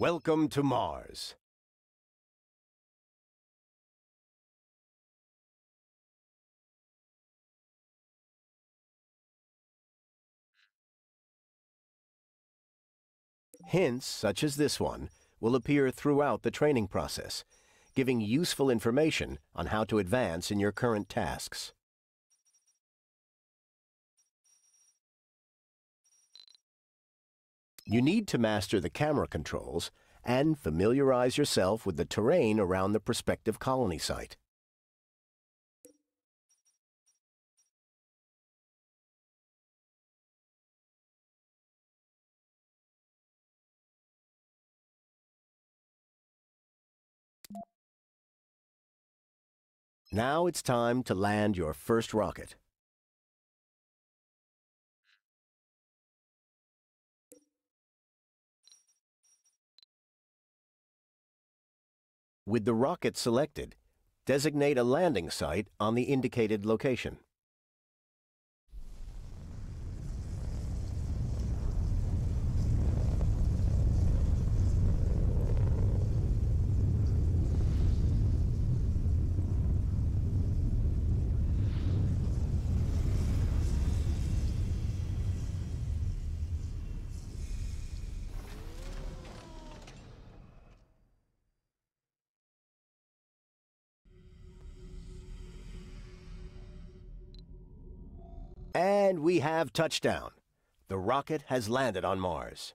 Welcome to Mars. Hints, such as this one, will appear throughout the training process, giving useful information on how to advance in your current tasks. You need to master the camera controls and familiarize yourself with the terrain around the prospective colony site. Now it's time to land your first rocket. With the rocket selected, designate a landing site on the indicated location. We have touchdown. The rocket has landed on Mars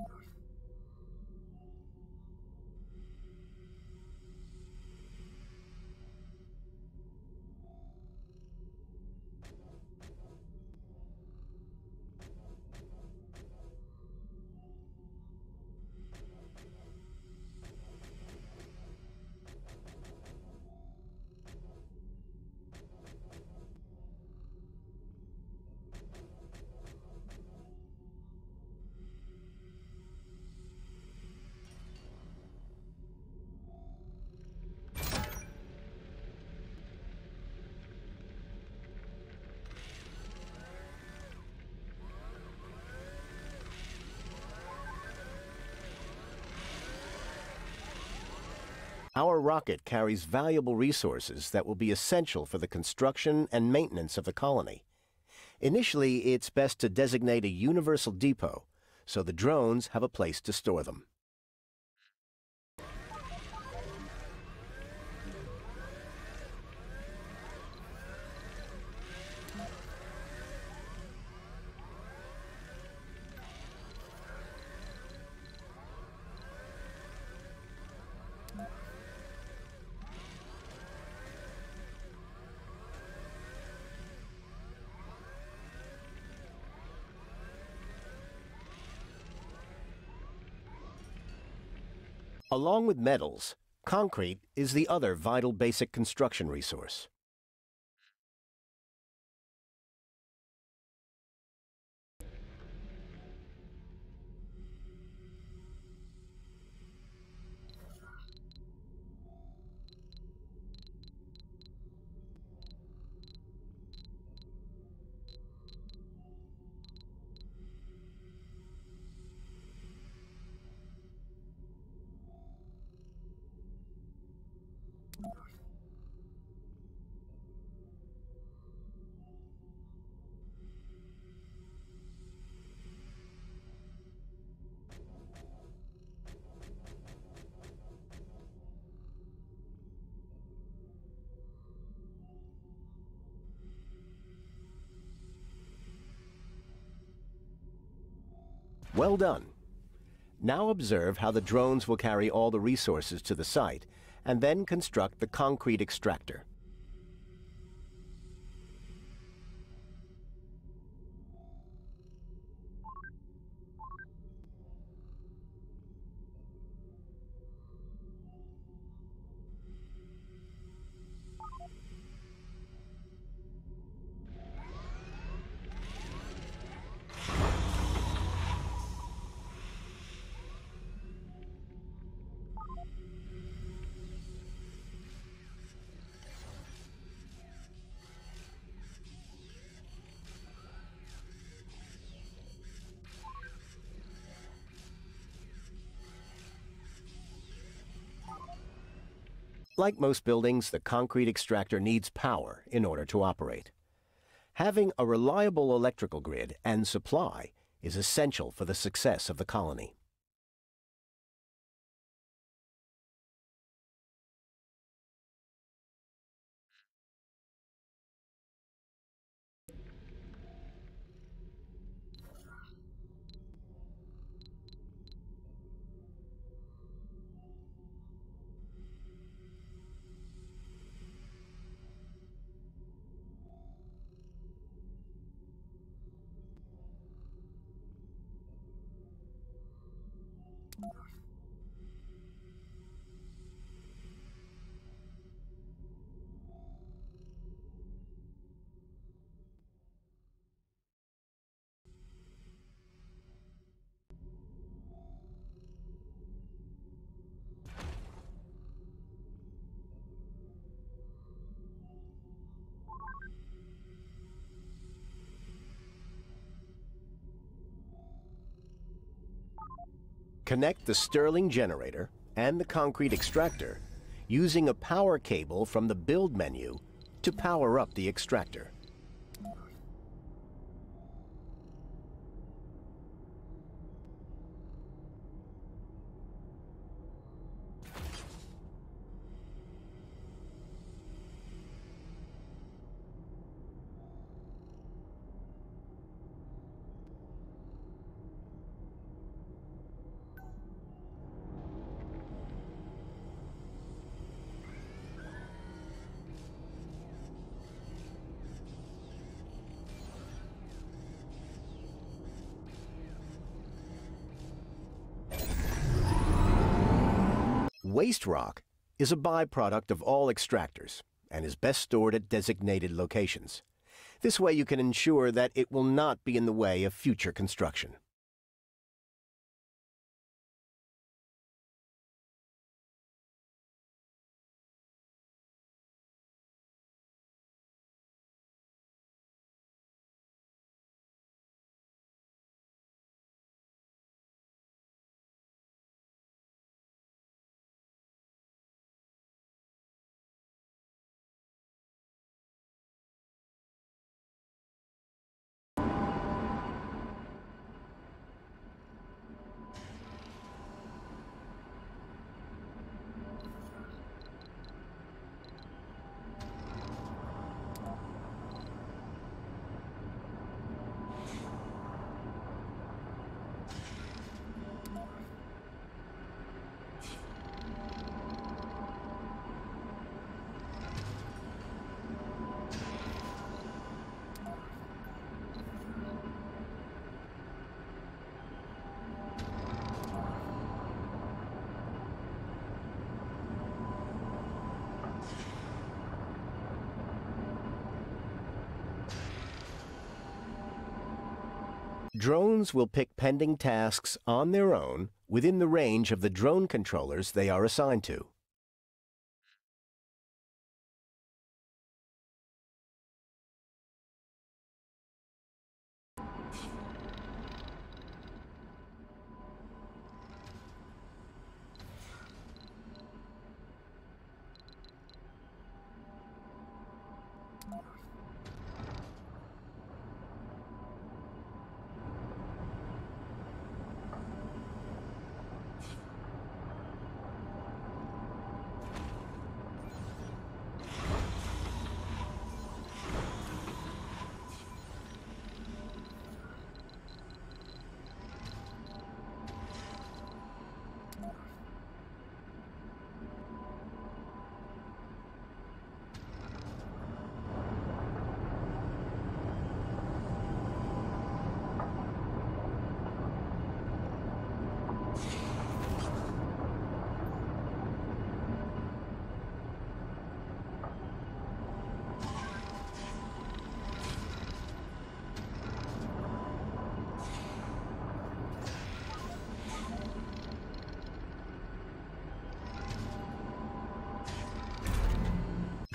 earth. Our rocket carries valuable resources that will be essential for the construction and maintenance of the colony. Initially, it's best to designate a universal depot so the drones have a place to store them. Along with metals, concrete is the other vital basic construction resource. Well done. Now observe how the drones will carry all the resources to the site and then construct the concrete extractor. Like most buildings, the concrete extractor needs power in order to operate. Having a reliable electrical grid and supply is essential for the success of the colony. Connect the Stirling generator and the concrete extractor using a power cable from the Build menu to power up the extractor. Waste rock is a byproduct of all extractors and is best stored at designated locations. This way you can ensure that it will not be in the way of future construction. Drones will pick pending tasks on their own within the range of the drone controllers they are assigned to.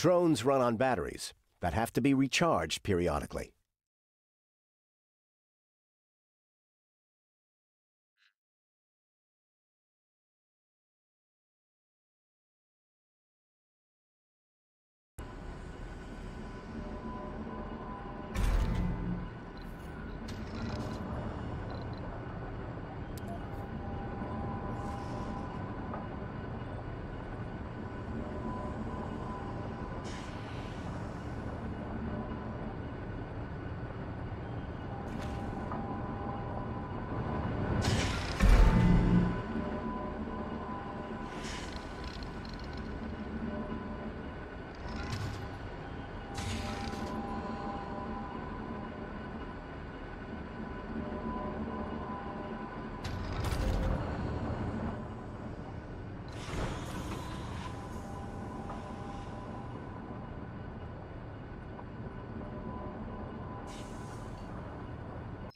Drones run on batteries that have to be recharged periodically.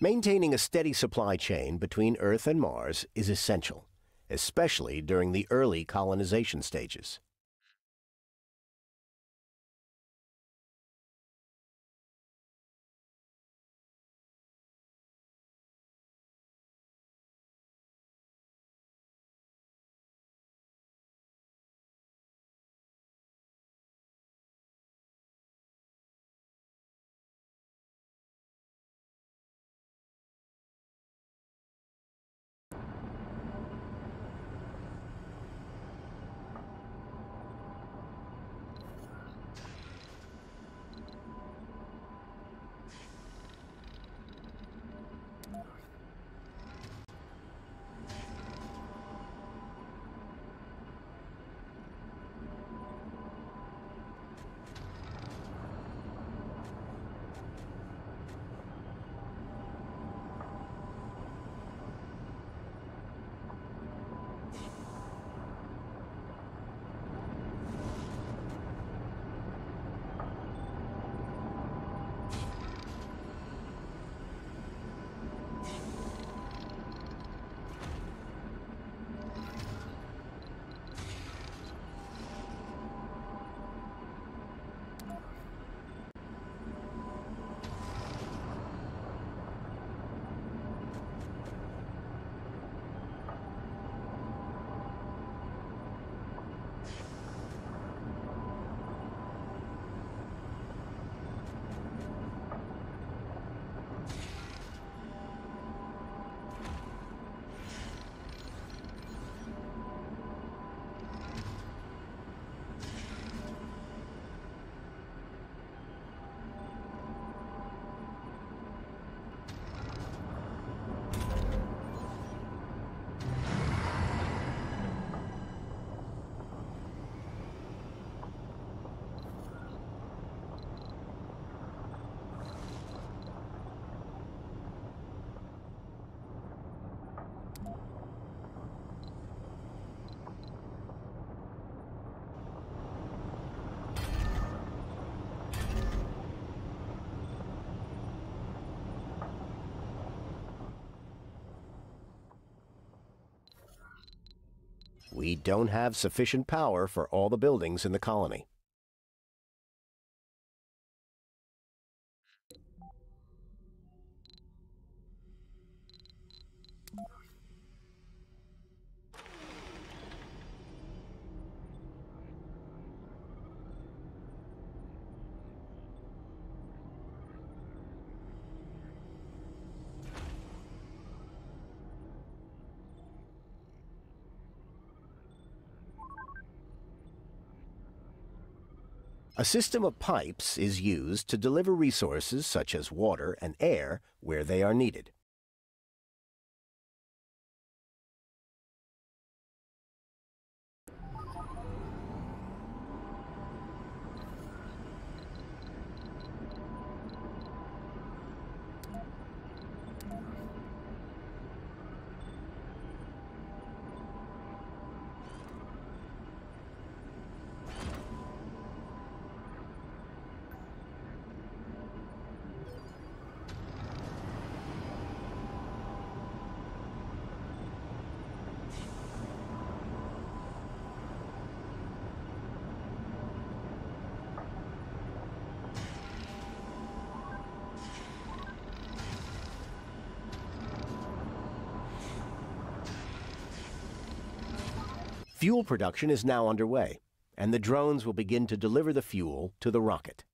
Maintaining a steady supply chain between Earth and Mars is essential, especially during the early colonization stages. We don't have sufficient power for all the buildings in the colony. A system of pipes is used to deliver resources such as water and air where they are needed. Fuel production is now underway, and the drones will begin to deliver the fuel to the rocket.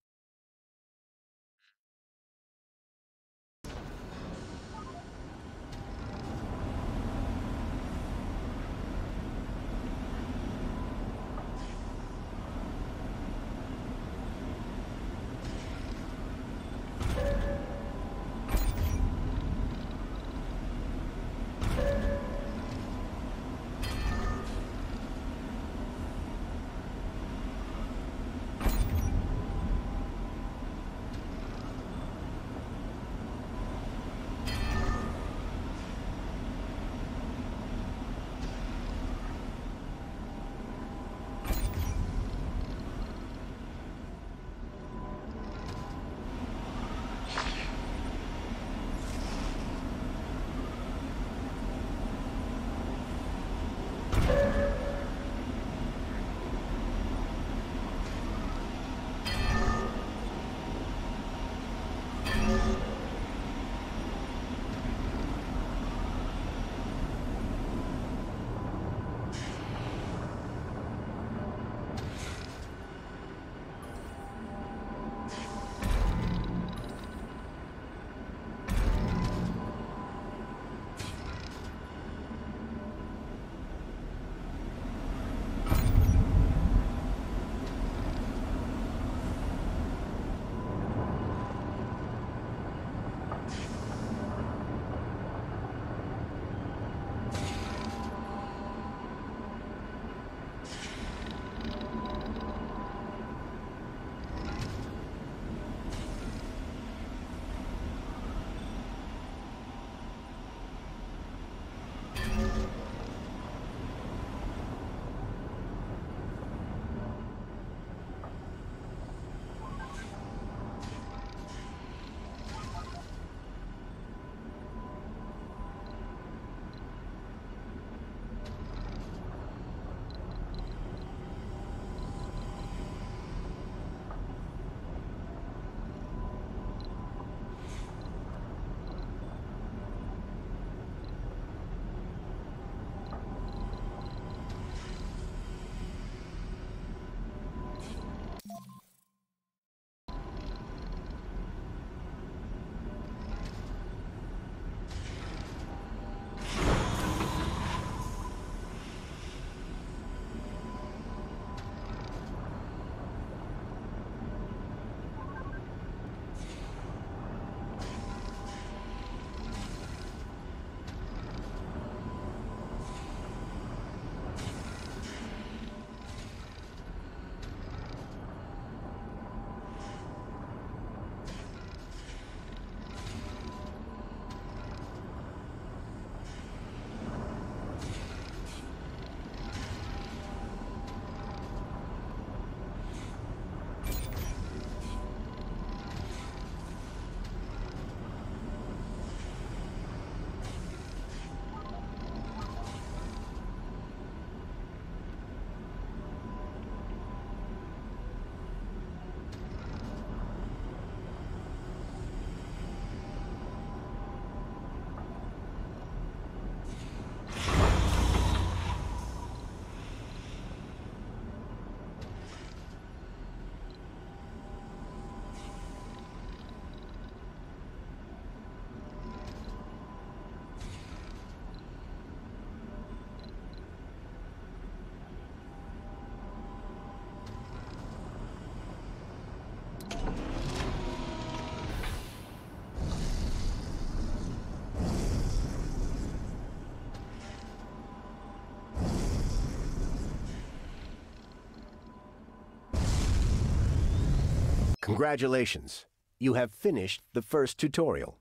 Congratulations. You have finished the first tutorial.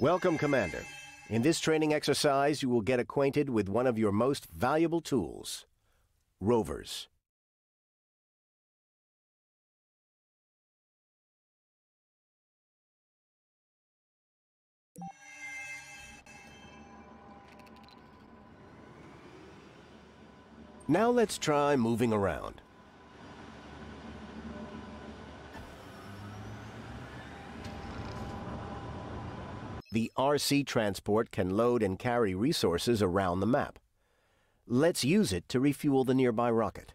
Welcome, Commander. In this training exercise, you will get acquainted with one of your most valuable tools, rovers. Now let's try moving around. The RC transport can load and carry resources around the map. Let's use it to refuel the nearby rocket.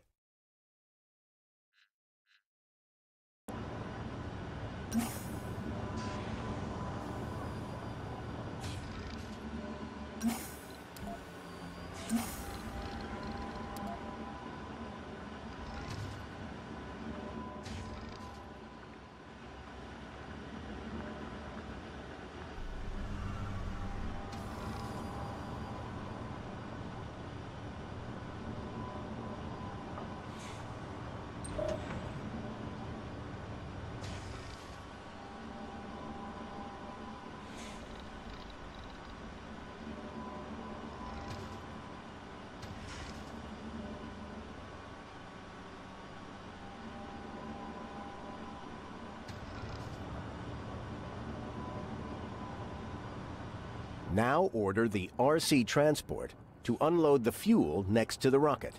Now order the RC transport to unload the fuel next to the rocket.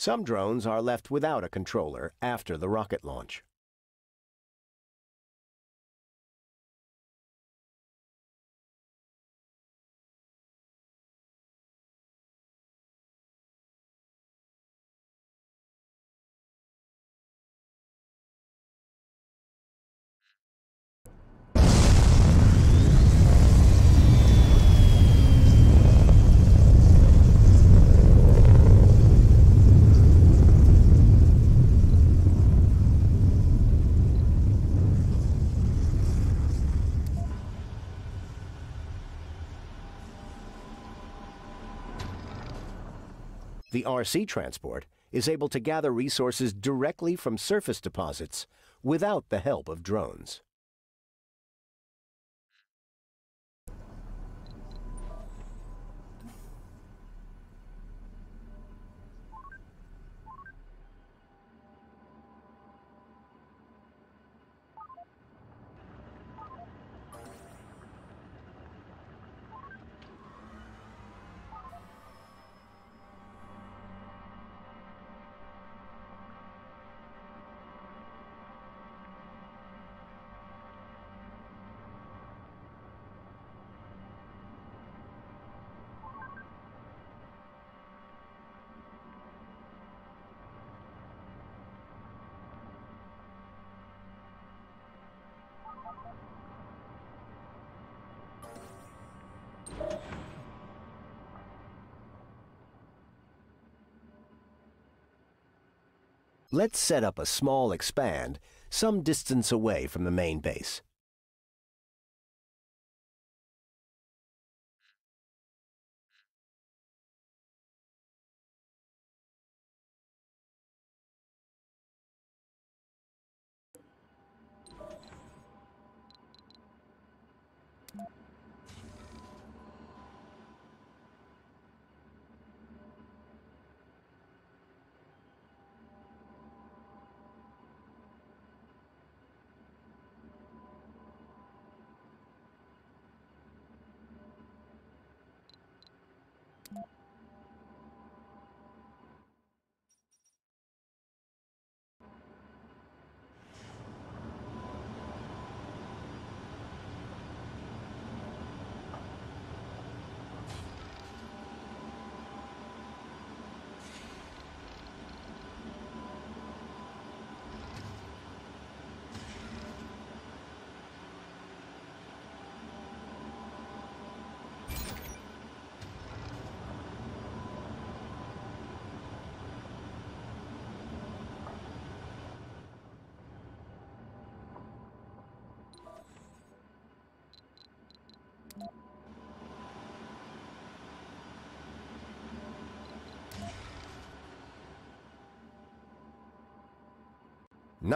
Some drones are left without a controller after the rocket launch. The RC transport is able to gather resources directly from surface deposits without the help of drones. Let's set up a small expand some distance away from the main base.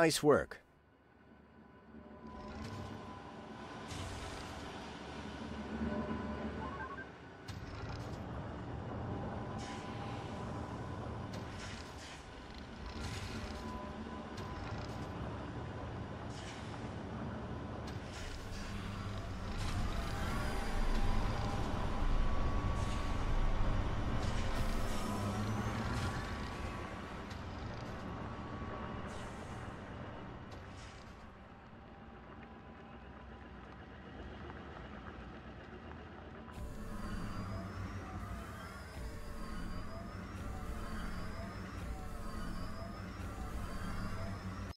Nice work.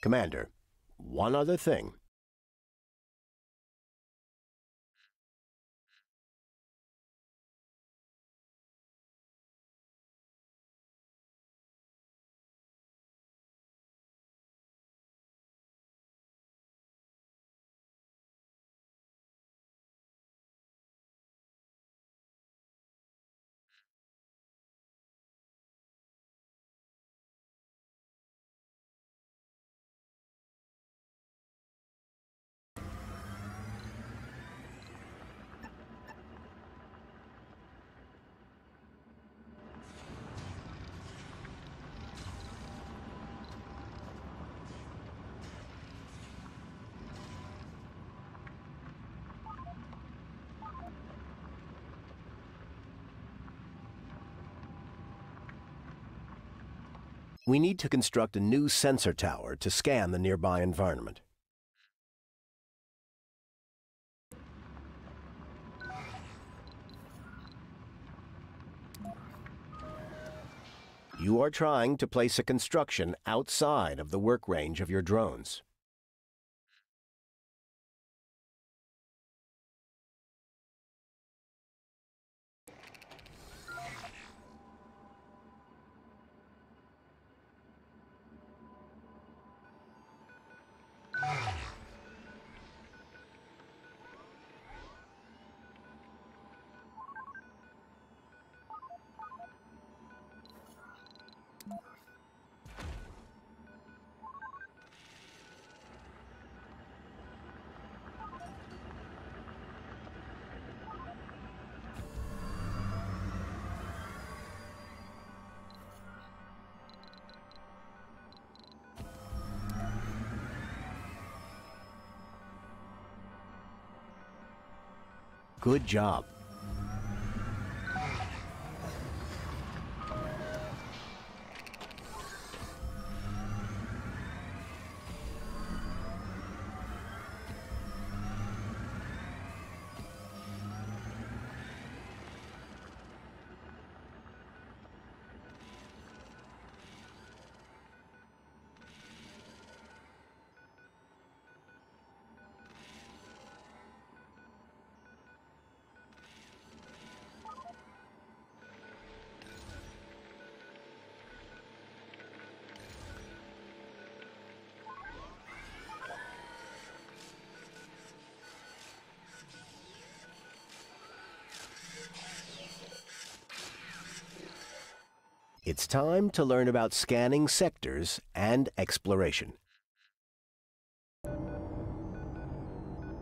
Commander, one other thing. We need to construct a new sensor tower to scan the nearby environment. You are trying to place a construction outside of the work range of your drones. Good job. Time to learn about scanning sectors and exploration.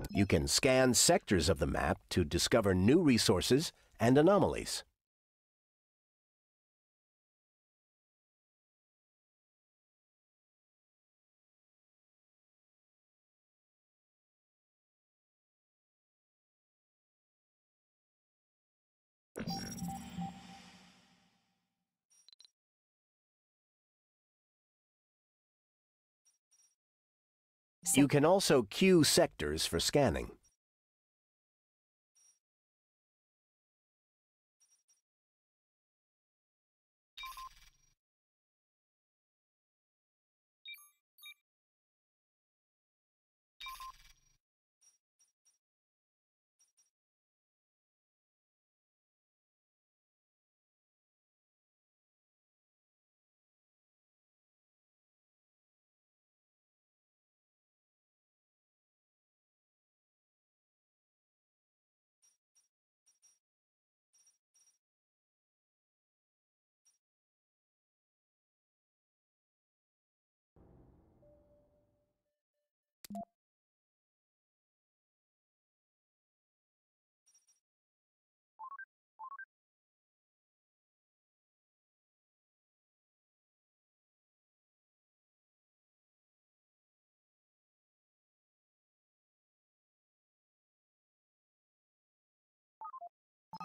You can scan sectors of the map to discover new resources and anomalies. You can also queue sectors for scanning.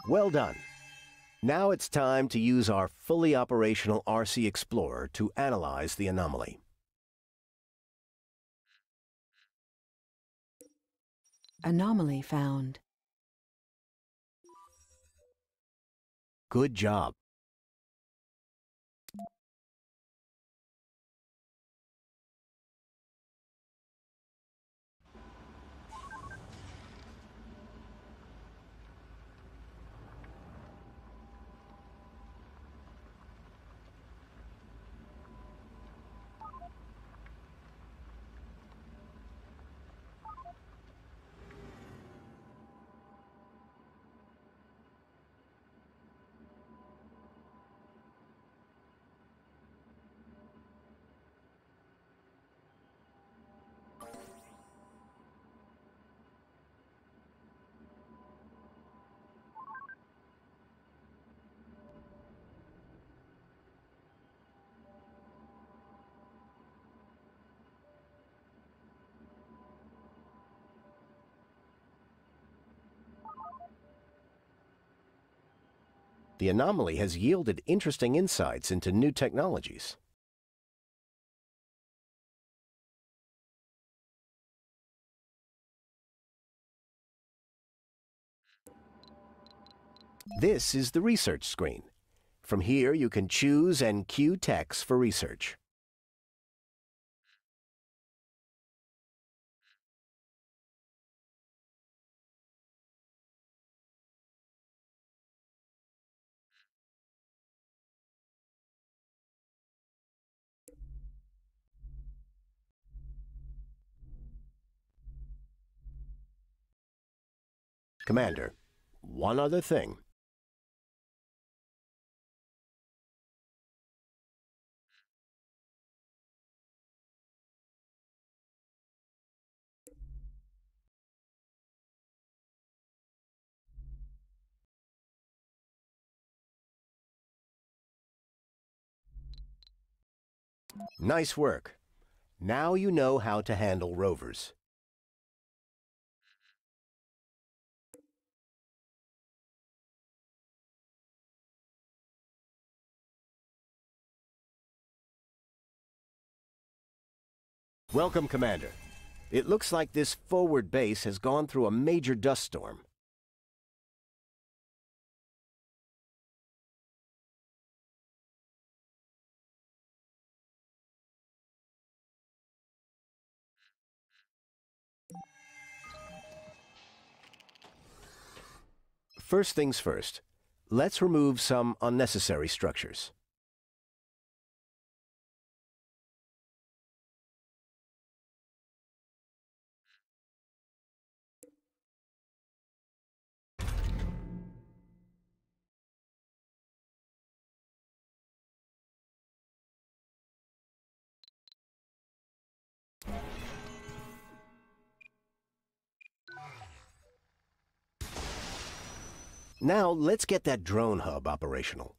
Well done. Now it's time to use our fully operational RC Explorer to analyze the anomaly. Anomaly found. Good job. The anomaly has yielded interesting insights into new technologies. This is the research screen. From here, you can choose and queue techs for research. Commander, one other thing. Nice work. Now you know how to handle rovers. Welcome, Commander. It looks like this forward base has gone through a major dust storm. First things first, let's remove some unnecessary structures. Now, let's get that drone hub operational.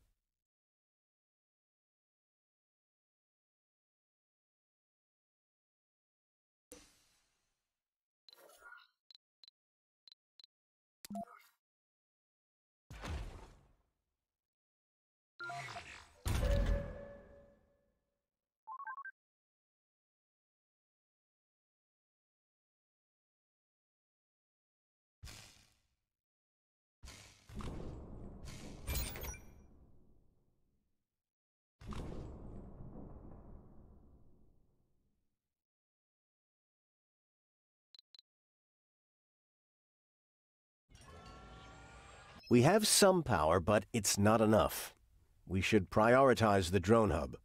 We have some power, but it's not enough. We should prioritize the drone hub.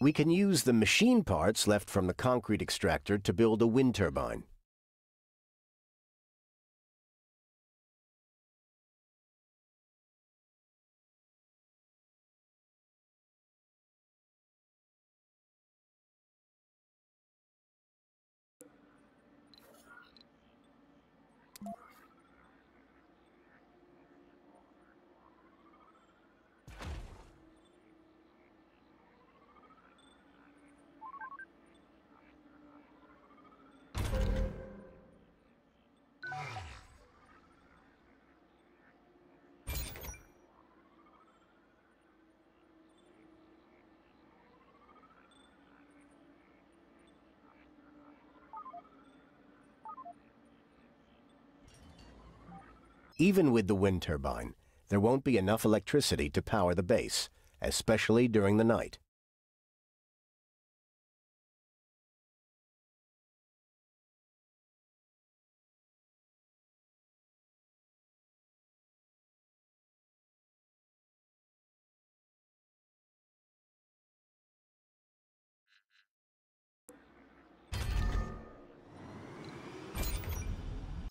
We can use the machine parts left from the concrete extractor to build a wind turbine. Even with the wind turbine, there won't be enough electricity to power the base, especially during the night.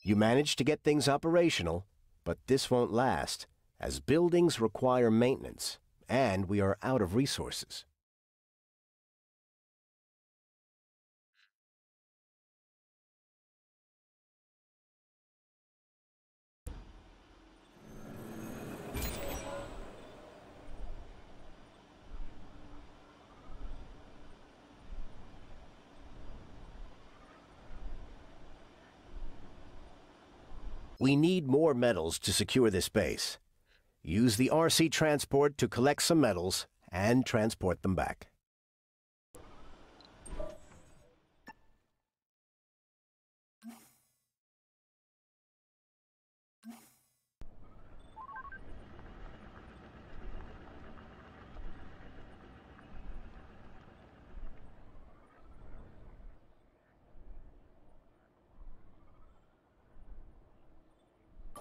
You managed to get things operational, but this won't last, as buildings require maintenance, and we are out of resources. We need more metals to secure this base. Use the RC transport to collect some metals and transport them back.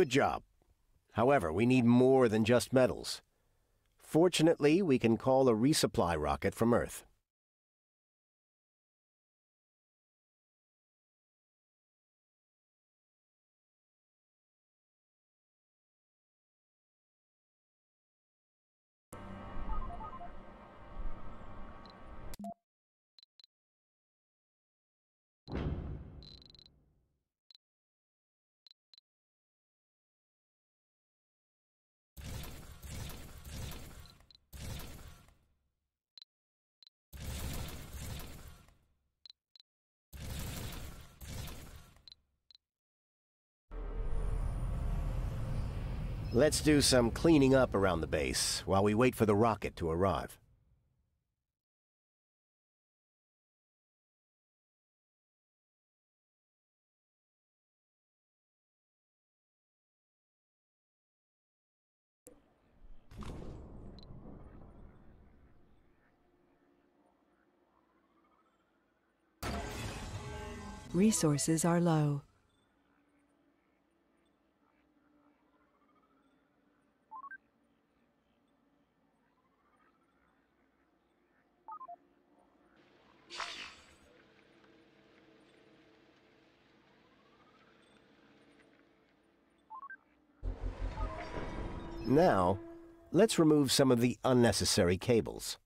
Good job. However, we need more than just metals. Fortunately, we can call a resupply rocket from Earth. Let's do some cleaning up around the base while we wait for the rocket to arrive. Resources are low. Now, let's remove some of the unnecessary cables.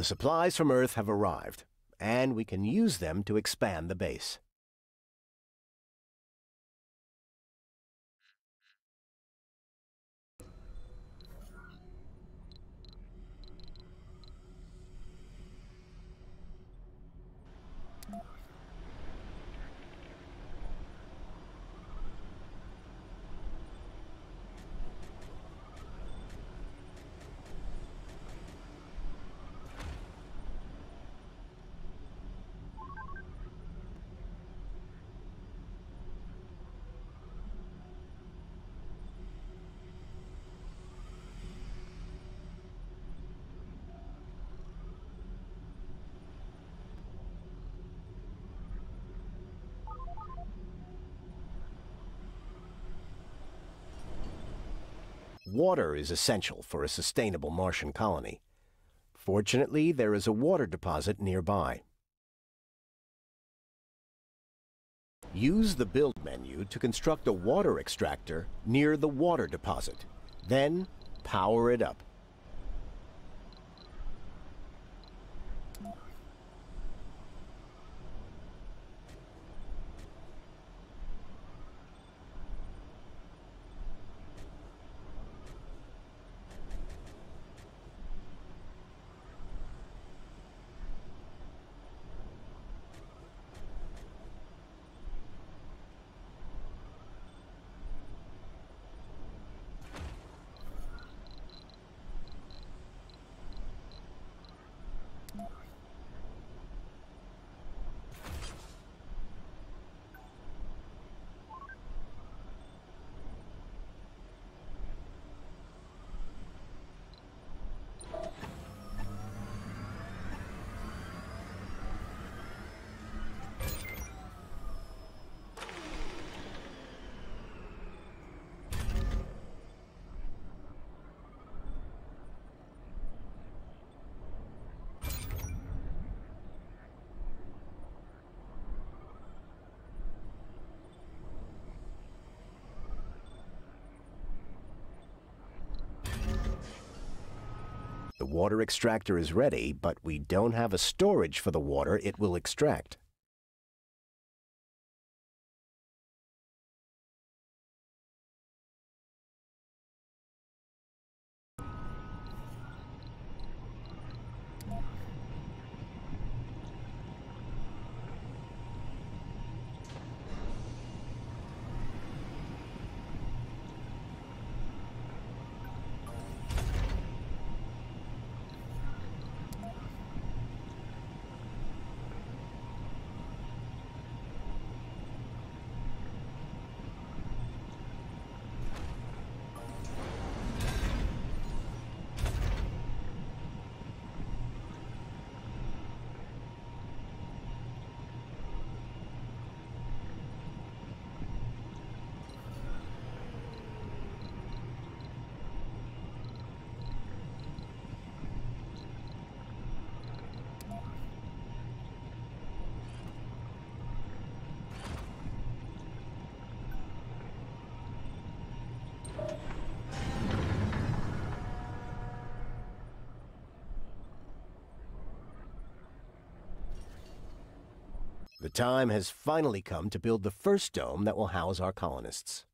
The supplies from Earth have arrived, and we can use them to expand the base. Water is essential for a sustainable Martian colony. Fortunately, there is a water deposit nearby. Use the Build menu to construct a water extractor near the water deposit. Then, power it up. Water extractor is ready, but we don't have a storage for the water it will extract. time has finally come to build the first dome that will house our colonists.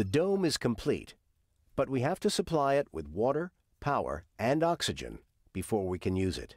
The dome is complete, but we have to supply it with water, power, and oxygen before we can use it.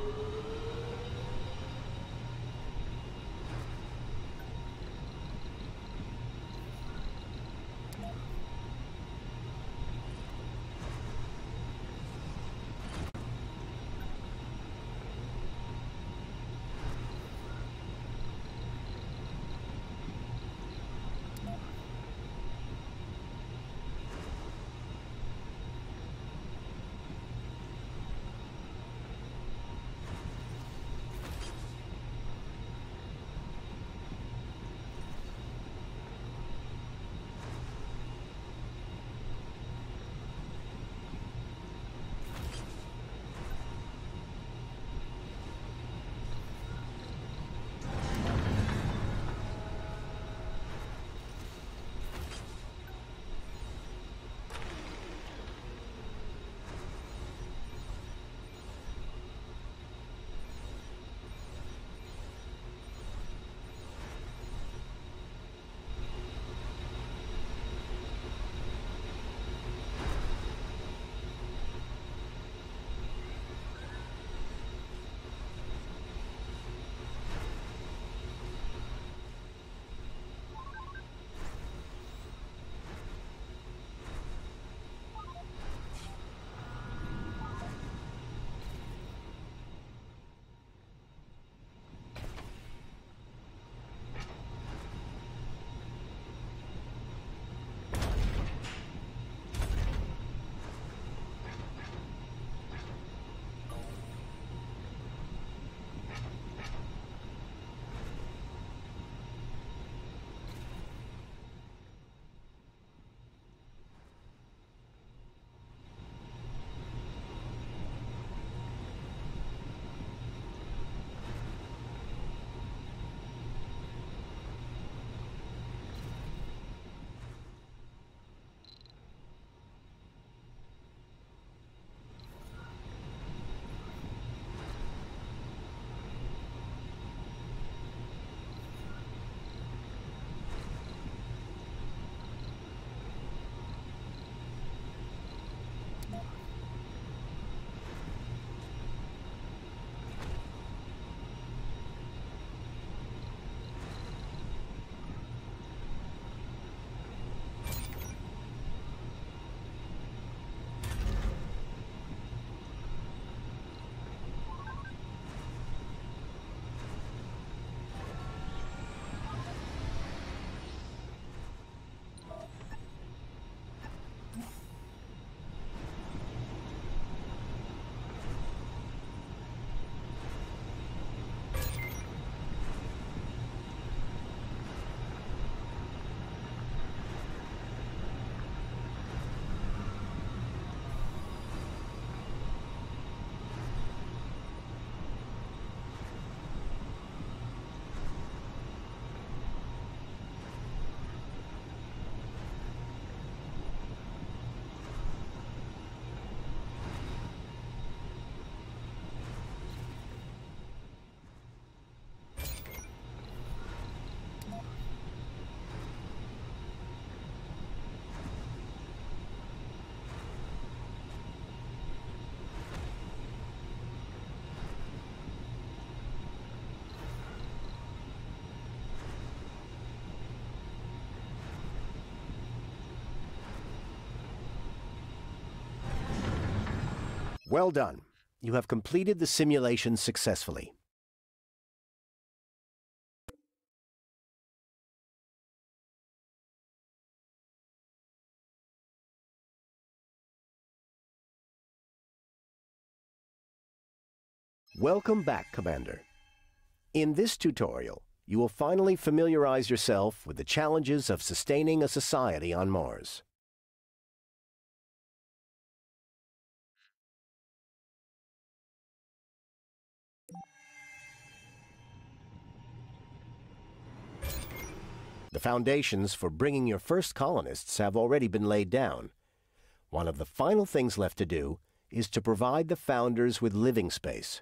Well done. You have completed the simulation successfully. Welcome back, Commander. In this tutorial, you will finally familiarize yourself with the challenges of sustaining a society on Mars. The foundations for bringing your first colonists have already been laid down. One of the final things left to do is to provide the founders with living space.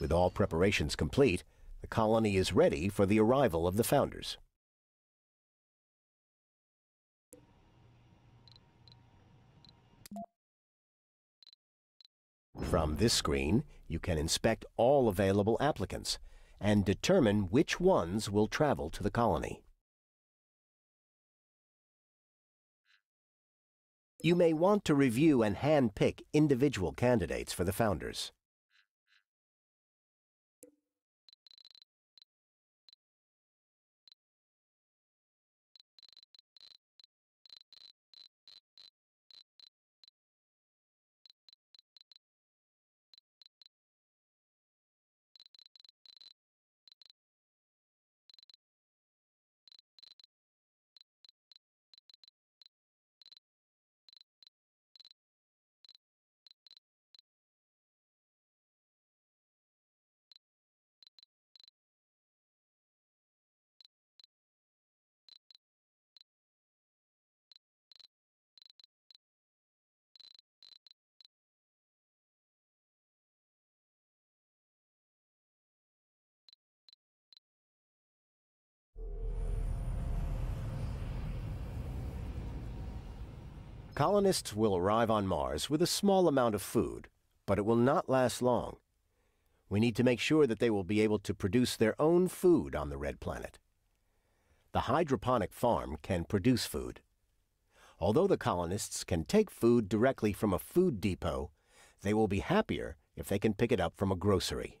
With all preparations complete, the colony is ready for the arrival of the founders. From this screen, you can inspect all available applicants and determine which ones will travel to the colony. You may want to review and hand-pick individual candidates for the founders. Colonists will arrive on Mars with a small amount of food, but it will not last long. We need to make sure that they will be able to produce their own food on the red planet. The hydroponic farm can produce food. Although the colonists can take food directly from a food depot, they will be happier if they can pick it up from a grocery.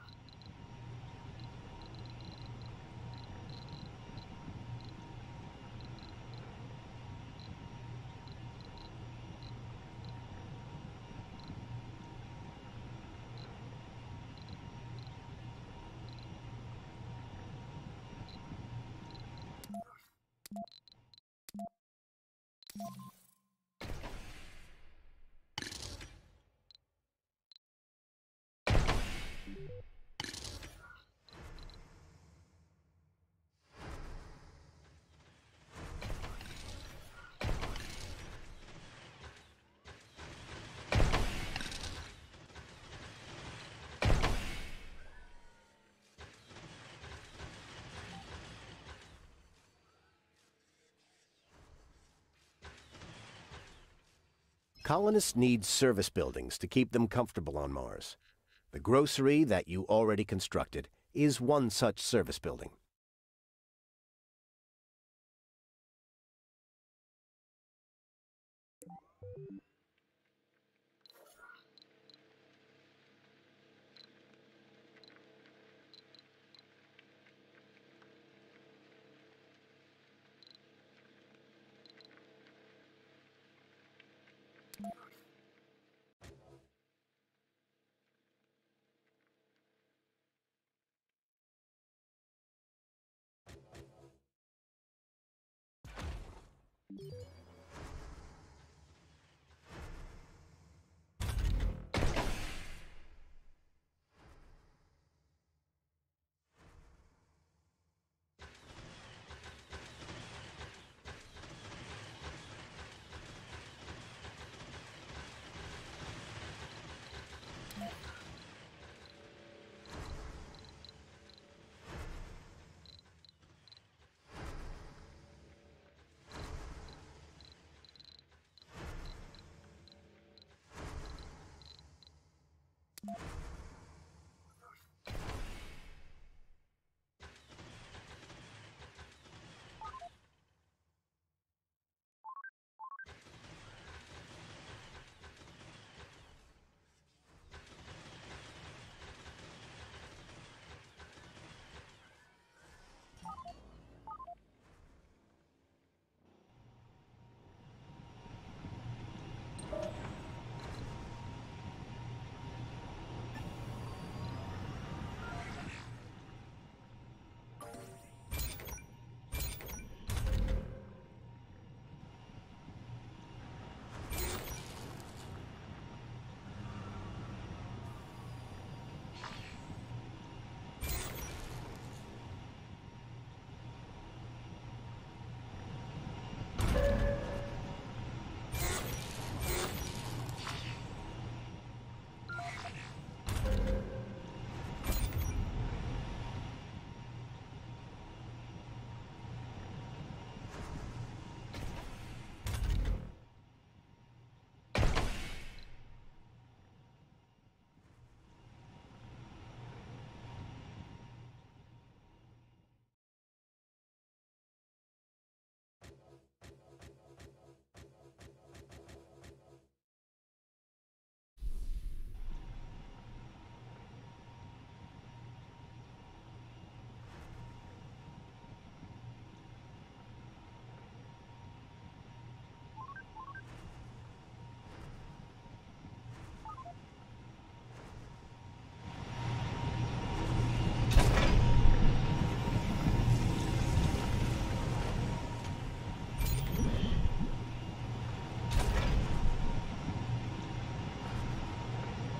Colonists need service buildings to keep them comfortable on Mars. The grocery that you already constructed is one such service building.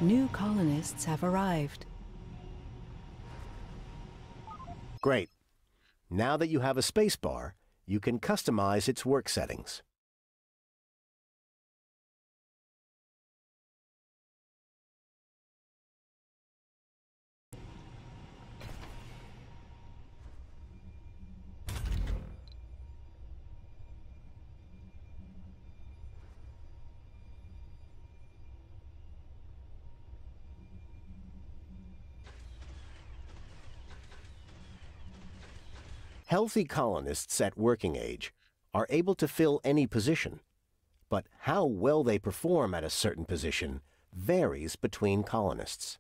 New colonists have arrived. Great. Now that you have a spacebar, you can customize its work settings. Healthy colonists at working age are able to fill any position, but how well they perform at a certain position varies between colonists.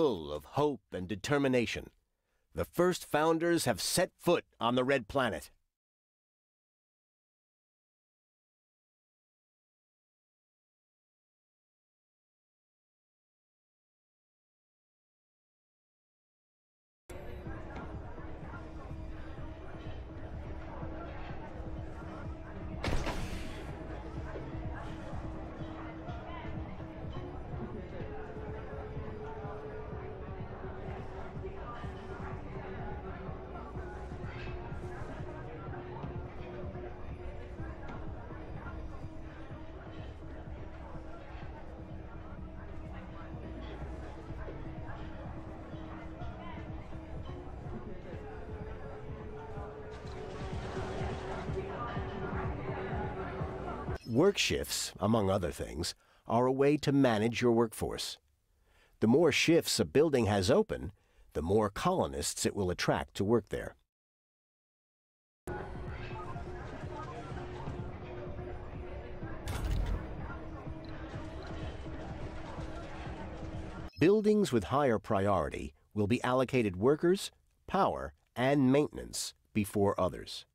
Full of hope and determination. The first founders have set foot on the Red Planet. Work shifts, among other things, are a way to manage your workforce. The more shifts a building has open, the more colonists it will attract to work there. Buildings with higher priority will be allocated workers, power, and maintenance before others.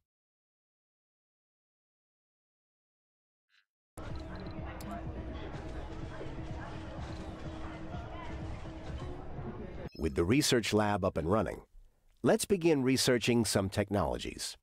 With the research lab up and running, let's begin researching some technologies.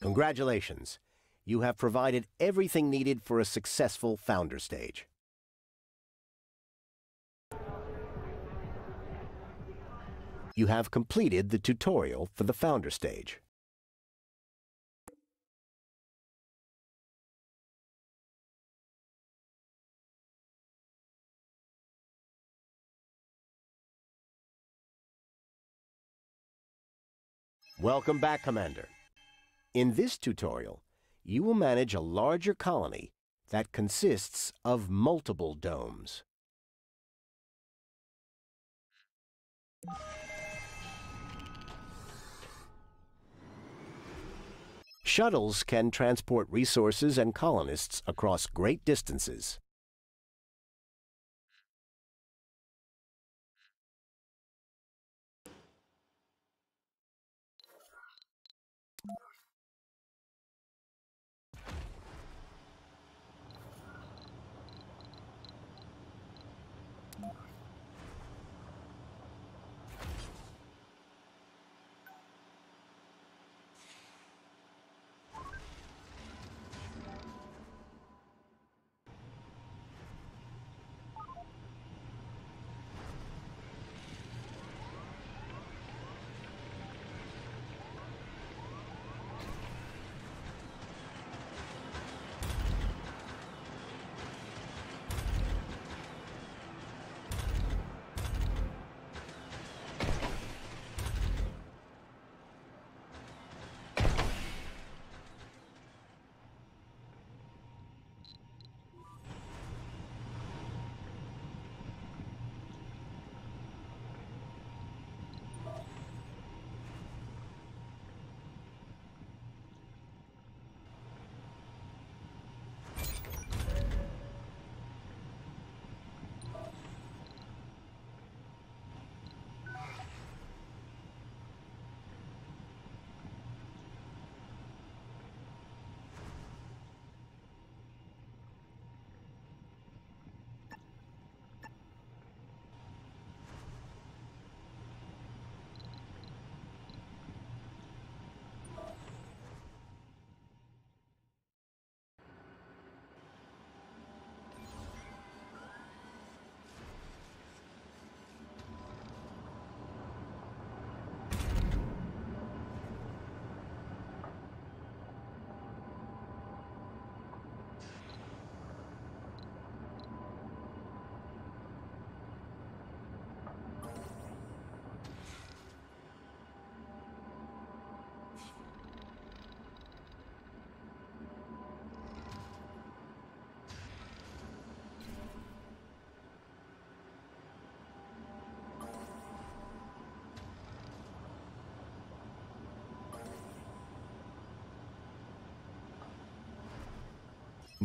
Congratulations. You have provided everything needed for a successful founder stage. You have completed the tutorial for the founder stage. Welcome back, Commander. In this tutorial, you will manage a larger colony that consists of multiple domes. Shuttles can transport resources and colonists across great distances.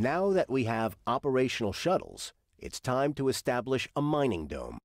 Now that we have operational shuttles, it's time to establish a mining dome.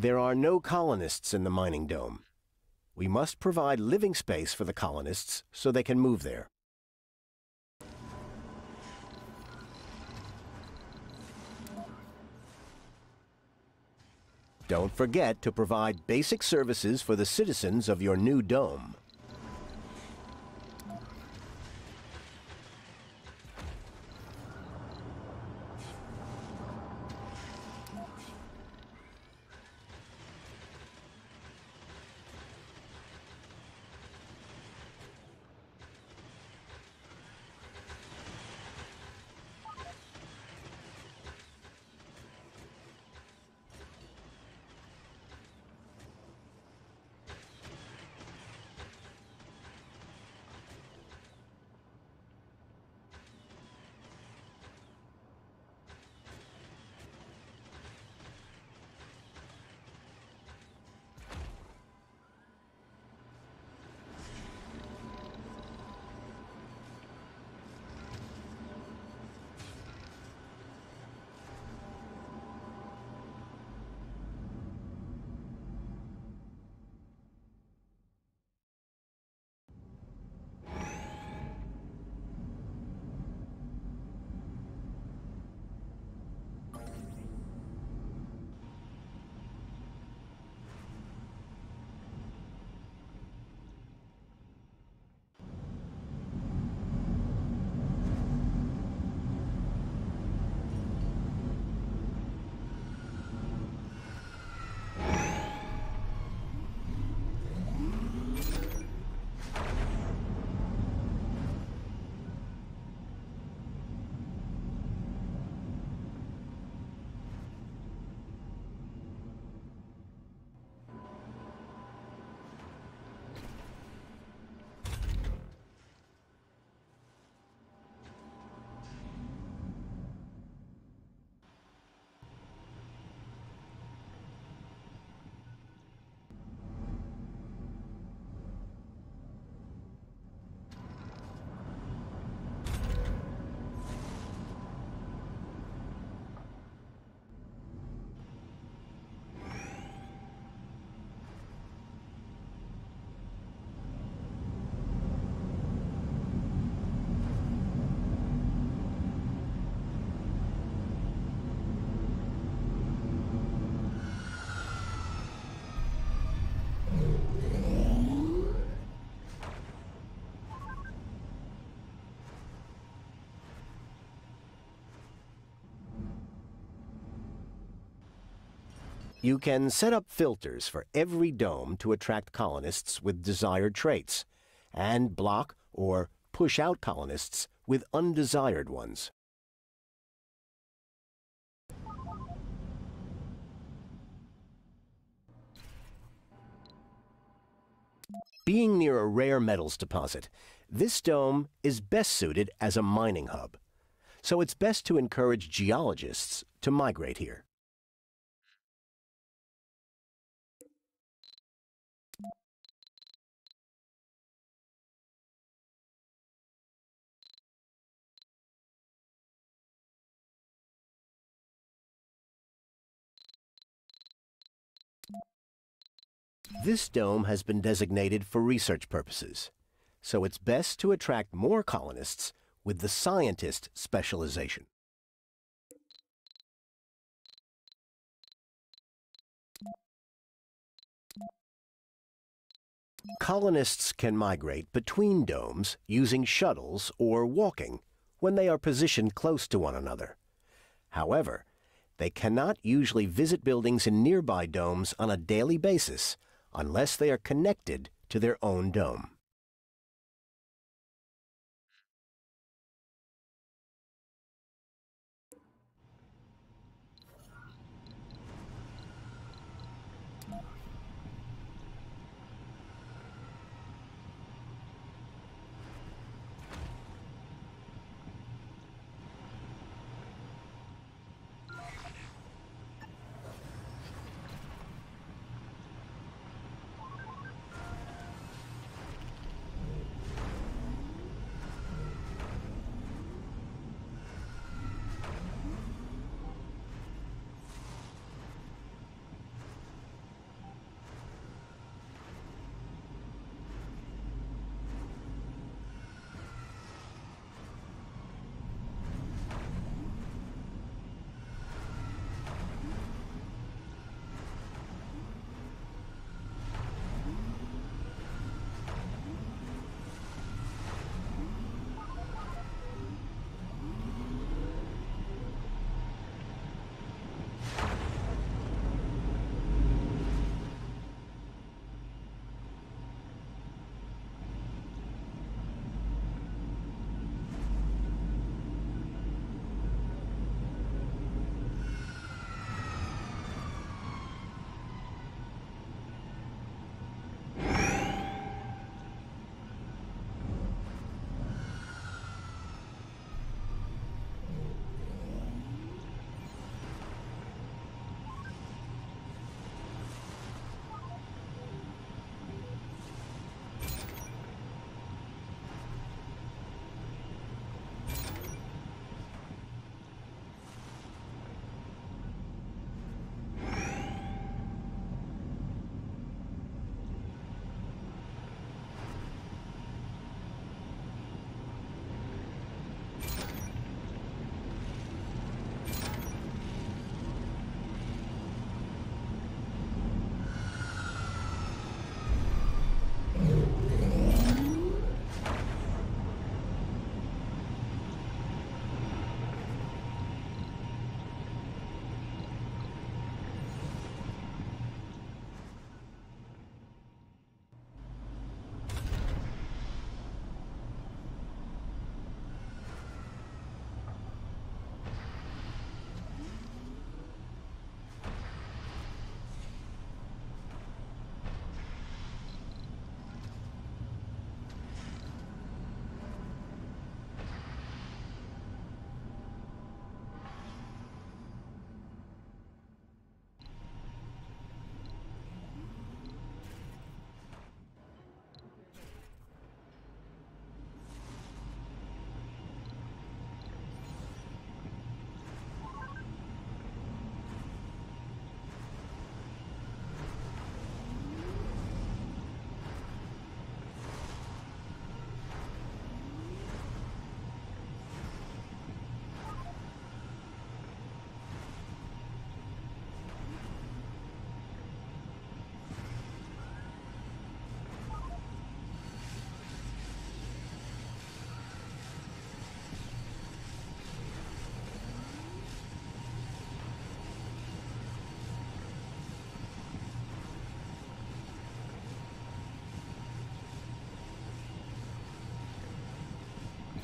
There are no colonists in the mining dome. We must provide living space for the colonists so they can move there. Don't forget to provide basic services for the citizens of your new dome. You can set up filters for every dome to attract colonists with desired traits, and block or push out colonists with undesired ones. Being near a rare metals deposit, this dome is best suited as a mining hub, so it's best to encourage geologists to migrate here. This dome has been designated for research purposes, so it's best to attract more colonists with the scientist specialization. Colonists can migrate between domes using shuttles or walking when they are positioned close to one another. However, they cannot usually visit buildings in nearby domes on a daily basis unless they are connected to their own dome.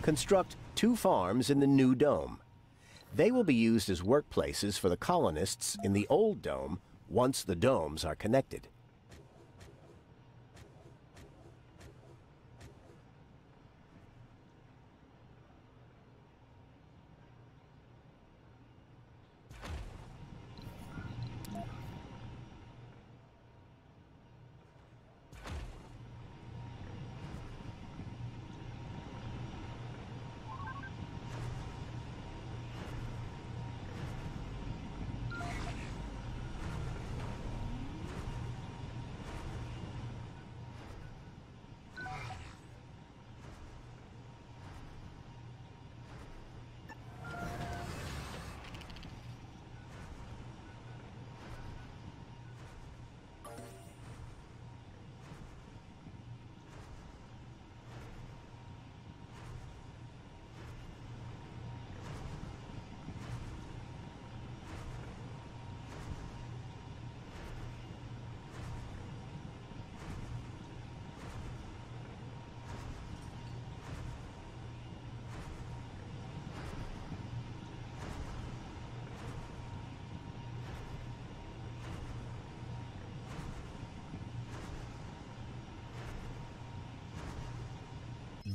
Construct two farms in the new dome. They will be used as workplaces for the colonists in the old dome once the domes are connected.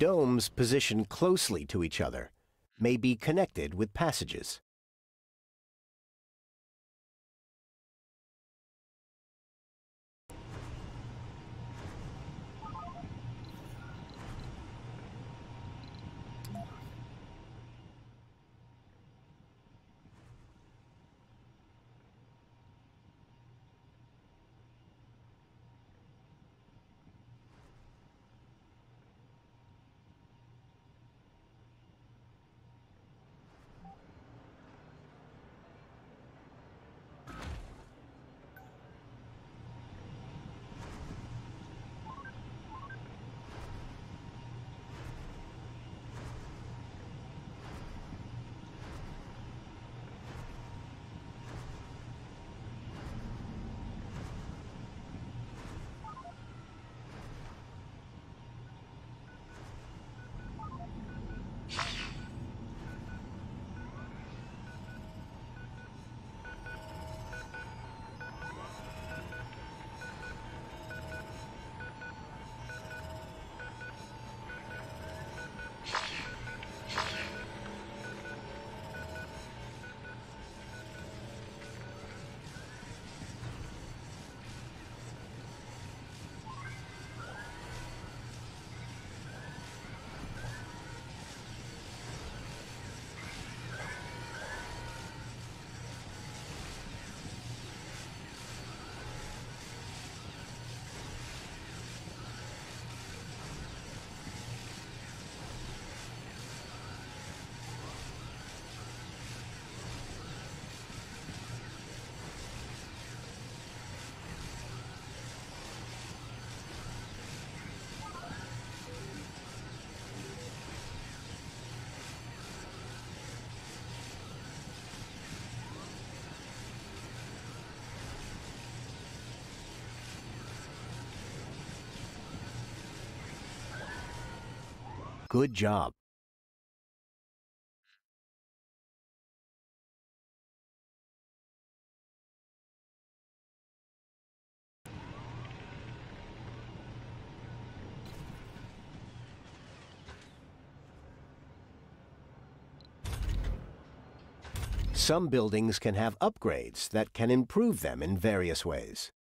Domes positioned closely to each other may be connected with passages. Good job. Some buildings can have upgrades that can improve them in various ways.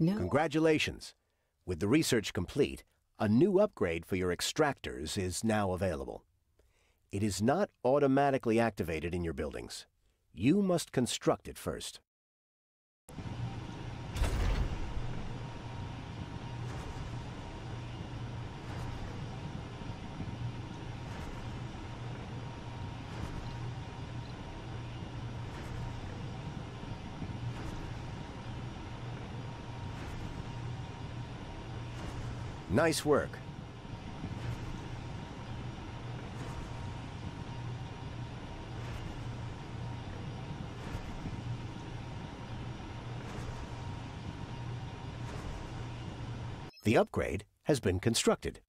No. Congratulations. With the research complete, a new upgrade for your extractors is now available. It is not automatically activated in your buildings. You must construct it first. Nice work. The upgrade has been constructed.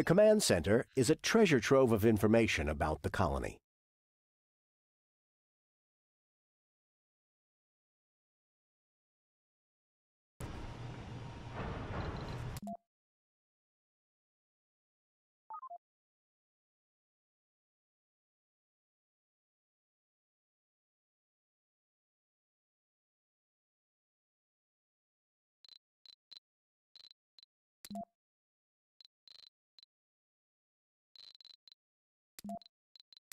The command center is a treasure trove of information about the colony.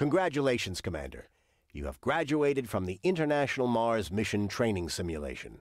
Congratulations, Commander. You have graduated from the International Mars Mission Training Simulation.